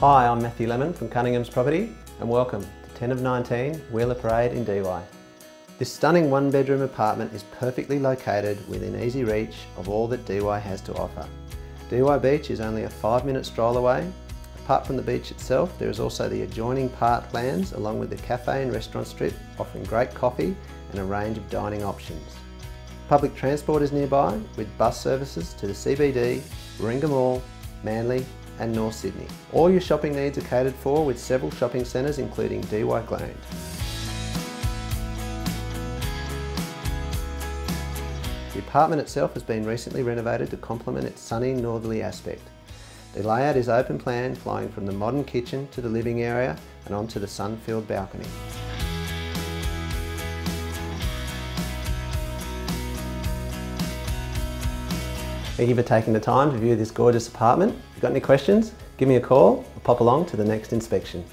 Hi, I'm Matthew Lemon from Cunninghams Property and welcome to 10 of 19 Wheeler Parade in Dee Why. This stunning one bedroom apartment is perfectly located within easy reach of all that Dee Why has to offer. Dee Why Beach is only a five minute stroll away. Apart from the beach itself, there is also the adjoining parklands along with the cafe and restaurant strip offering great coffee and a range of dining options. Public transport is nearby with bus services to the CBD, Warringah Mall, Manly and North Sydney. All your shopping needs are catered for with several shopping centres including Dee Why The apartment itself has been recently renovated to complement its sunny northerly aspect. The layout is open plan flowing from the modern kitchen to the living area and onto the sun-filled balcony. Thank you for taking the time to view this gorgeous apartment. If you've got any questions, give me a call or pop along to the next inspection.